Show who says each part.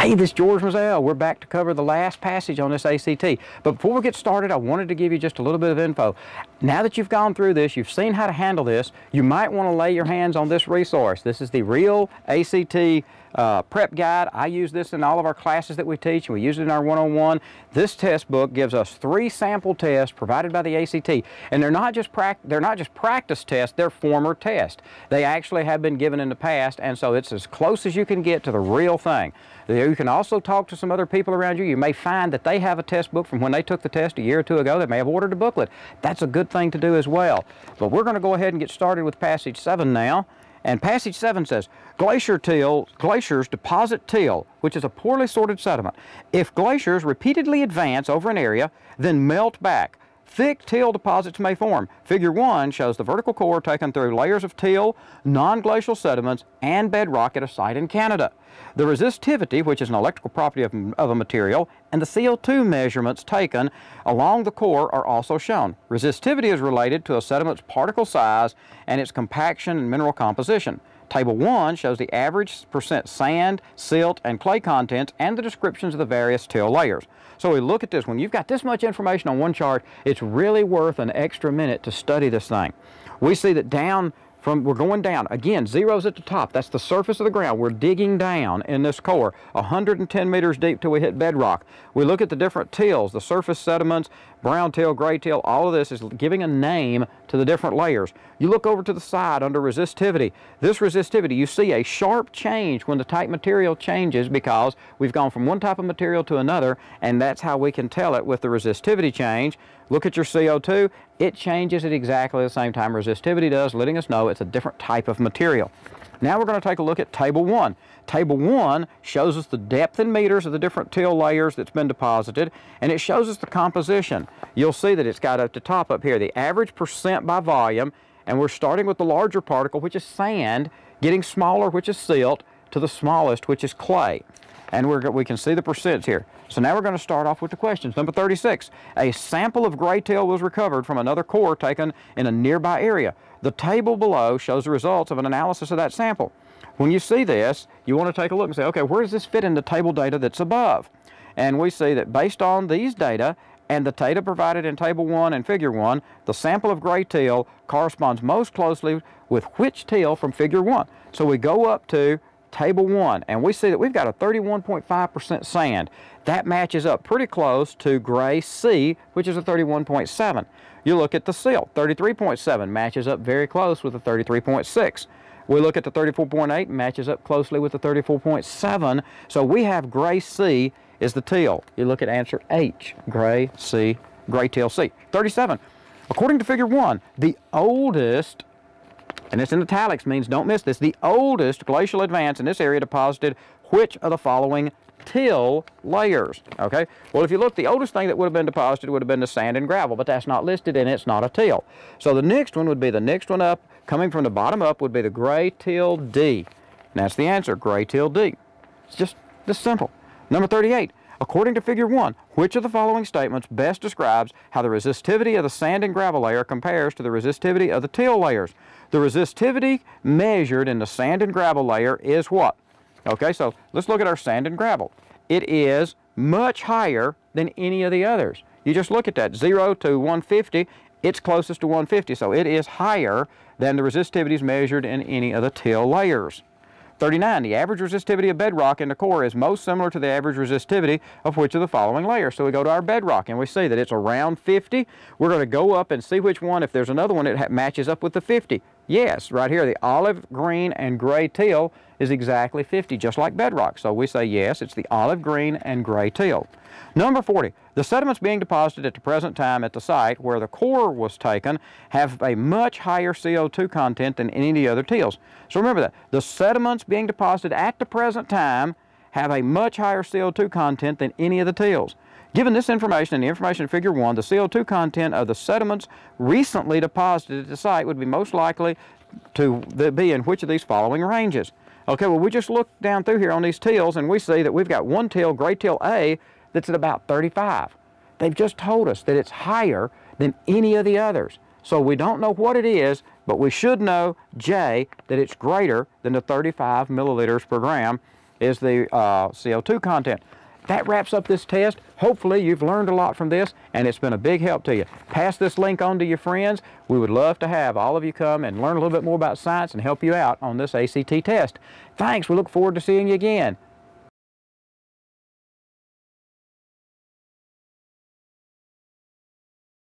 Speaker 1: Hey, this is George Mizzell. We're back to cover the last passage on this ACT. But before we get started, I wanted to give you just a little bit of info. Now that you've gone through this, you've seen how to handle this, you might want to lay your hands on this resource. This is the Real ACT uh, prep guide. I use this in all of our classes that we teach, and we use it in our one-on-one. This test book gives us three sample tests provided by the ACT, and they're not just they're not just practice tests; they're former tests. They actually have been given in the past, and so it's as close as you can get to the real thing. You can also talk to some other people around you. You may find that they have a test book from when they took the test a year or two ago. They may have ordered a booklet. That's a good thing to do as well. But we're going to go ahead and get started with passage 7 now. And passage 7 says, glacier till, glaciers deposit till, which is a poorly sorted sediment. If glaciers repeatedly advance over an area, then melt back, thick till deposits may form. Figure 1 shows the vertical core taken through layers of till, non-glacial sediments, and bedrock at a site in Canada. The resistivity, which is an electrical property of, of, a material, and the CO2 measurements taken along the core are also shown. Resistivity is related to a sediment's particle size and its compaction and mineral composition. Table 1 shows the average percent sand, silt, and clay contents and the descriptions of the various till layers. So we look at this. When you've got this much information on one chart, it's really worth an extra minute to study this thing. We see that down from, we're going down. Again, zeros at the top. That's the surface of the ground. We're digging down in this core, 110 meters deep till we hit bedrock. We look at the different tills, the surface sediments, brown till, gray till, all of this is giving a name to the different layers. You look over to the side under resistivity. This resistivity, you see a sharp change when the type material changes because we've gone from one type of material to another, and that's how we can tell it with the resistivity change. Look at your CO2, it changes at exactly the same time resistivity does, letting us know it's a different type of material. Now we're going to take a look at Table 1. Table 1 shows us the depth in meters of the different till layers that's been deposited, and it shows us the composition. You'll see that it's got at the top up here the average percent by volume, and we're starting with the larger particle, which is sand, getting smaller, which is silt, to the smallest, which is clay. And we're, we can see the percents here. So now we're going to start off with the questions. Number 36, a sample of gray till was recovered from another core taken in a nearby area. The table below shows the results of an analysis of that sample. When you see this, you want to take a look and say, okay, where does this fit in the table data that's above? And we see that based on these data and the data provided in Table 1 and Figure 1, the sample of gray till corresponds most closely with which till from Figure 1. So we go up to Table 1, and we see that we've got a 31.5% sand. That matches up pretty close to gray C, which is a 31.7. You look at the silt, 33.7 matches up very close with the 33.6. We look at the 34.8, matches up closely with the 34.7. So we have gray C is the till. You look at answer H, gray C, gray till C. 37. According to figure 1, the oldest and this in italics means don't miss this, the oldest glacial advance in this area deposited which of the following till layers, okay? Well, if you look, the oldest thing that would have been deposited would have been the sand and gravel, but that's not listed and it's not a till. So the next one would be the next one up, coming from the bottom up would be the gray till D. And that's the answer, gray till D. It's just this simple. Number 38, According to Figure 1, which of the following statements best describes how the resistivity of the sand and gravel layer compares to the resistivity of the till layers? The resistivity measured in the sand and gravel layer is what? Okay, so let's look at our sand and gravel. It is much higher than any of the others. You just look at that, 0 to 150, it's closest to 150, so it is higher than the resistivities measured in any of the till layers. 39, the average resistivity of bedrock in the core is most similar to the average resistivity of which of the following layers. So we go to our bedrock and we see that it's around 50. We're going to go up and see which one, if there's another one that matches up with the 50. Yes, right here, the olive green and gray till is exactly 50, just like bedrock. So we say yes, it's the olive green and gray till. Number 40, the sediments being deposited at the present time at the site where the core was taken have a much higher CO2 content than any of the other tills. So remember that. The sediments being deposited at the present time have a much higher CO2 content than any of the tills. Given this information and the information in Figure 1, the CO2 content of the sediments recently deposited at the site would be most likely to be in which of these following ranges? Okay, well, we just look down through here on these tills and we see that we've got one till, gray till A, that's at about 35. They've just told us that it's higher than any of the others. So we don't know what it is, but we should know, J, that it's greater than the 35 milliliters per gram is the uh, CO2 content. That wraps up this test. Hopefully you've learned a lot from this and it's been a big help to you. Pass this link on to your friends. We would love to have all of you come and learn a little bit more about science and help you out on this ACT test. Thanks. We look forward to seeing you again.